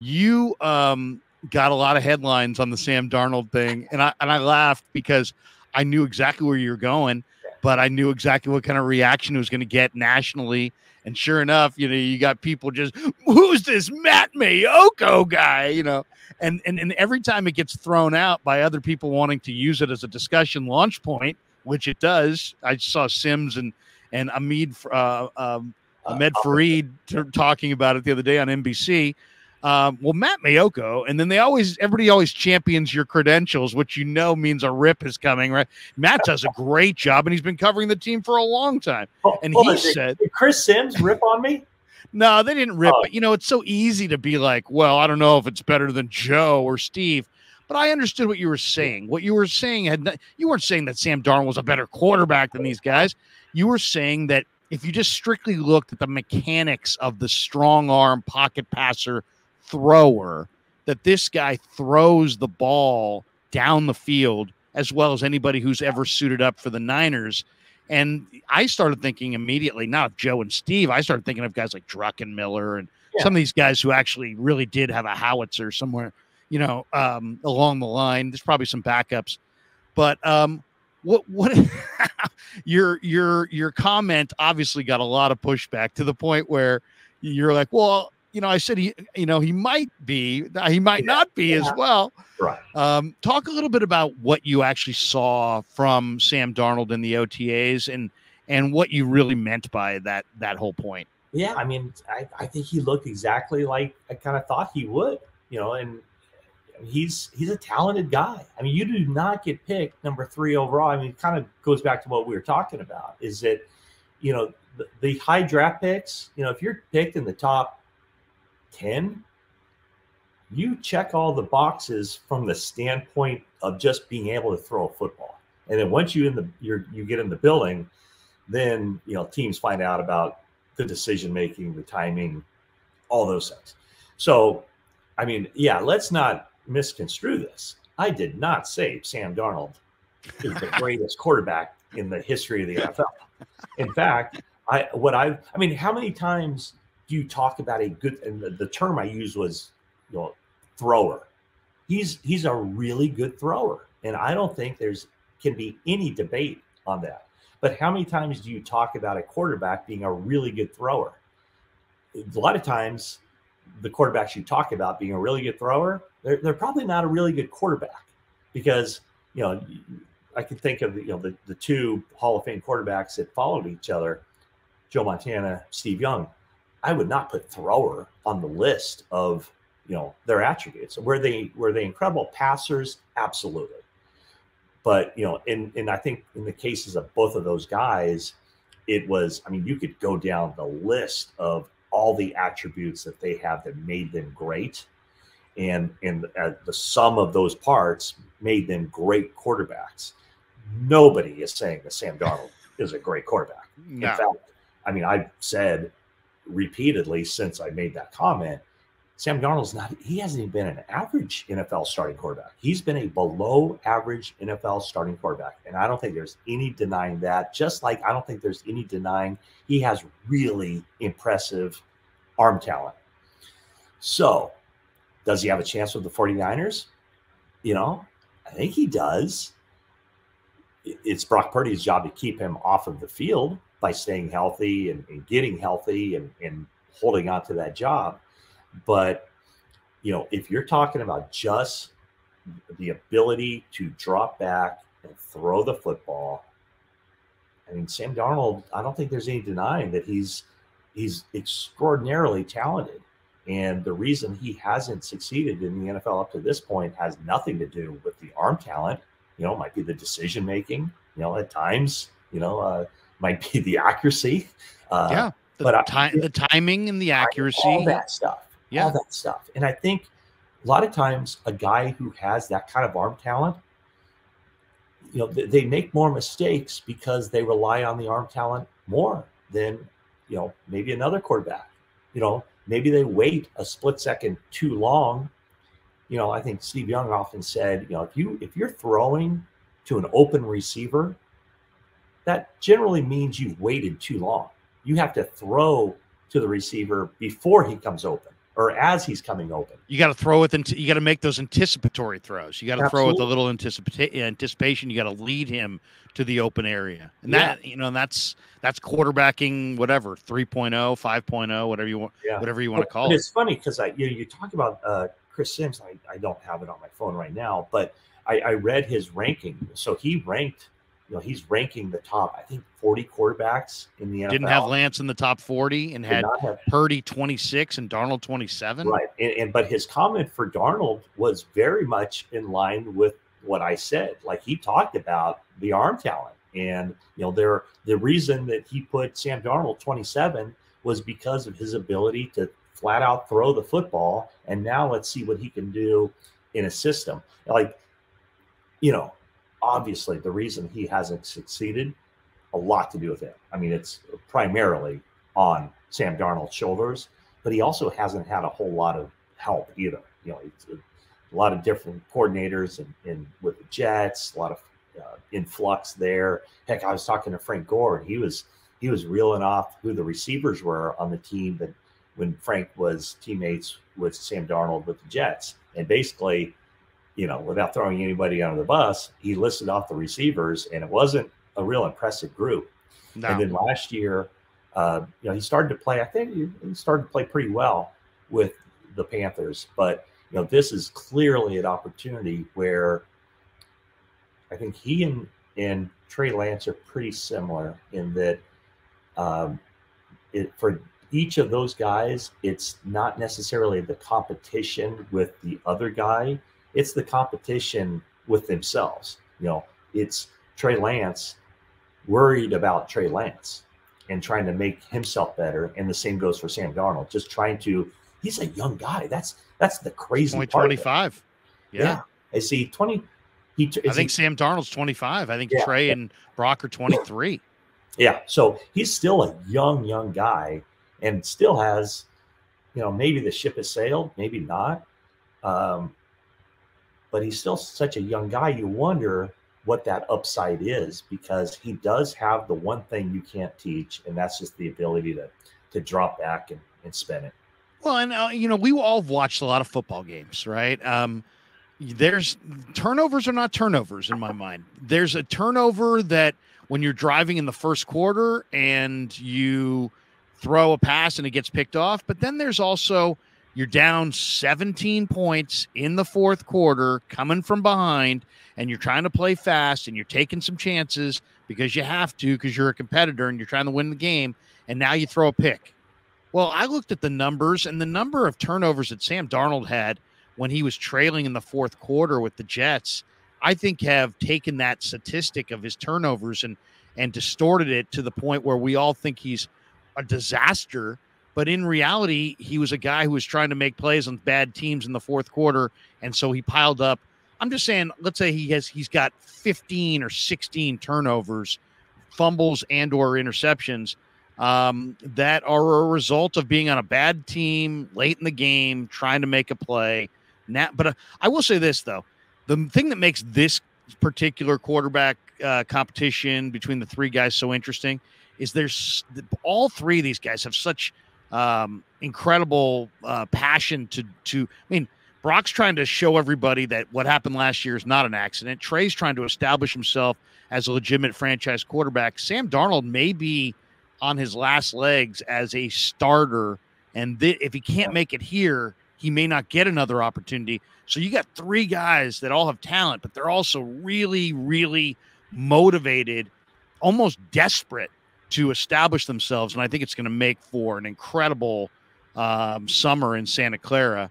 you um, got a lot of headlines on the Sam Darnold thing, and I and I laughed because I knew exactly where you were going, but I knew exactly what kind of reaction it was going to get nationally. And sure enough, you know, you got people just, who's this Matt Maiocco guy? You know, and and and every time it gets thrown out by other people wanting to use it as a discussion launch point, which it does. I saw Sims and and Ahmed uh, um, Ahmed Fareed t- talking about it the other day on NBC. Um, well, Matt Maiocco, and then they always everybody always champions your credentials, which you know means a rip is coming, right? Matt does a great job, and he's been covering the team for a long time. And he said, "Chris Sims rip on me." No, they didn't rip, oh. but you know, it's so easy to be like, well, I don't know if it's better than Joe or Steve. But I understood what you were saying. What you were saying had you weren't saying that Sam Darnold was a better quarterback than these guys. You were saying that if you just strictly looked at the mechanics of the strong arm pocket passer thrower, that this guy throws the ball down the field as well as anybody who's ever suited up for the Niners. And I started thinking immediately, not Joe and Steve. I started thinking of guys like Druckenmiller and yeah. some of these guys who actually really did have a howitzer somewhere, you know, um, along the line. There's probably some backups, but um, what what your your your comment obviously got a lot of pushback to the point where you're like, well, you know, I said he, you know, he might be, he might yeah, not be yeah. as well. Right. Um, talk a little bit about what you actually saw from Sam Darnold in the OTAs and and what you really meant by that that whole point. Yeah, I mean, I, I think he looked exactly like I kind of thought he would, you know, and he's he's a talented guy. I mean, you do not get picked number three overall. I mean, it kind of goes back to what we were talking about. Is that you know the, the high draft picks? You know, if you're picked in the top ten, you check all the boxes from the standpoint of just being able to throw a football. And then once you in the you you get in the building, then you know teams find out about the decision making, the timing, all those things. So, I mean, yeah, let's not misconstrue this. I did not say Sam Darnold is the greatest quarterback in the history of the NFL. In fact, I what I I mean, how many times you talk about a good and the, the term I used was you know thrower. He's he's a really good thrower. And I don't think there's can be any debate on that. But how many times do you talk about a quarterback being a really good thrower? A lot of times the quarterbacks you talk about being a really good thrower, they're, they're probably not a really good quarterback because, you know, I can think of, you know, the, the two Hall of Fame quarterbacks that followed each other, Joe Montana, Steve Young. I would not put thrower on the list of, you know, their attributes. Were they were they incredible passers? Absolutely. But, you know, in and I think in the cases of both of those guys, it was, I mean, you could go down the list of all the attributes that they have that made them great and and uh, the sum of those parts made them great quarterbacks nobody is saying that sam darnold is a great quarterback no. in fact i mean i've said repeatedly since i made that comment sam darnold's not he hasn't even been an average nfl starting quarterback he's been a below average nfl starting quarterback and i don't think there's any denying that just like i don't think there's any denying he has really impressive arm talent. So, does he have a chance with the 49ers? You know, I think he does. It's Brock Purdy's job to keep him off of the field by staying healthy and, and getting healthy and, and holding on to that job. But, you know, if you're talking about just the ability to drop back and throw the football, I mean, Sam Darnold, I don't think there's any denying that he's he's extraordinarily talented. And the reason he hasn't succeeded in the NFL up to this point has nothing to do with the arm talent. You know, might be the decision making. You know, at times, you know, uh, might be the accuracy. Uh, yeah, the but time, the timing and the accuracy, all that stuff. Yeah, all that stuff. And I think a lot of times, a guy who has that kind of arm talent, you know, they make more mistakes because they rely on the arm talent more than you know, maybe another quarterback. You know, maybe they wait a split second too long. You know, I think Steve Young often said, you know, if you if you're throwing to an open receiver, that generally means you've waited too long. You have to throw to the receiver before he comes open, or as he's coming open. You got to throw with you got to make those anticipatory throws. You got to throw with a little anticipa- anticipation. You got to lead him to the open area, and yeah. that you know that's that's quarterbacking whatever 3.0, 5.0, whatever you want, yeah. whatever you want to call it. It's funny because I you, you talk about uh, Chris Sims. I, I don't have it on my phone right now, but I, I read his ranking. So he ranked you know, he's ranking the top, I think, 40 quarterbacks in the NFL. Didn't have Lance in the top 40 and Did had have, Purdy 26 and Darnold 27. Right. And, and, but his comment for Darnold was very much in line with what I said. Like he talked about the arm talent. And you know, there the reason that he put Sam Darnold 27 was because of his ability to flat out throw the football. And now let's see what he can do in a system. Like, you know, obviously the reason he hasn't succeeded a lot to do with him. I mean, it's primarily on Sam Darnold's shoulders, but he also hasn't had a whole lot of help either. You know, it's a, lot of different coordinators and in, with the Jets, a lot of uh, influx there. Heck, I was talking to Frank Gore, and he was he was reeling off who the receivers were on the team that when Frank was teammates with Sam Darnold with the Jets, and basically you know, without throwing anybody under the bus, he listed off the receivers, and it wasn't a real impressive group. No. And then last year, uh, you know, he started to play. I think he started to play pretty well with the Panthers, but you know, this is clearly an opportunity where I think he and and Trey Lance are pretty similar in that um, it, for each of those guys, it's not necessarily the competition with the other guy it's the competition with themselves. You know, it's Trey Lance worried about Trey Lance and trying to make himself better. And the same goes for Sam Darnold, just trying to. He's a young guy. That's that's the crazy. Only twenty five. Yeah. yeah. I see twenty. He, I think he, Sam Darnold's twenty five. I think yeah, Trey yeah. and Brock are twenty three. Yeah. So he's still a young, young guy, and still has, you know, maybe the ship has sailed, maybe not. Um, but he's still such a young guy. You wonder what that upside is because he does have the one thing you can't teach, and that's just the ability to to drop back and, and spin it. Well, and uh, you know, we all have watched a lot of football games, right? Um, there's turnovers are not turnovers in my mind. There's a turnover that when you're driving in the first quarter and you throw a pass and it gets picked off, but then there's also you're down 17 points in the fourth quarter, coming from behind, and you're trying to play fast and you're taking some chances because you have to because you're a competitor and you're trying to win the game. And now you throw a pick. Well, I looked at the numbers and the number of turnovers that Sam Darnold had when he was trailing in the fourth quarter with the Jets, I think have taken that statistic of his turnovers and and distorted it to the point where we all think he's a disaster but in reality, he was a guy who was trying to make plays on bad teams in the fourth quarter, and so he piled up. I'm just saying, let's say he has he's got 15 or 16 turnovers, fumbles and or interceptions um, that are a result of being on a bad team late in the game, trying to make a play. Now, but uh, I will say this though, the thing that makes this particular quarterback uh, competition between the three guys so interesting is there's all three of these guys have such um, incredible uh, passion to to. I mean, Brock's trying to show everybody that what happened last year is not an accident. Trey's trying to establish himself as a legitimate franchise quarterback. Sam Darnold may be on his last legs as a starter, and th- if he can't make it here, he may not get another opportunity. So you got three guys that all have talent, but they're also really, really motivated, almost desperate to establish themselves. And I think it's going to make for an incredible um, summer in Santa Clara.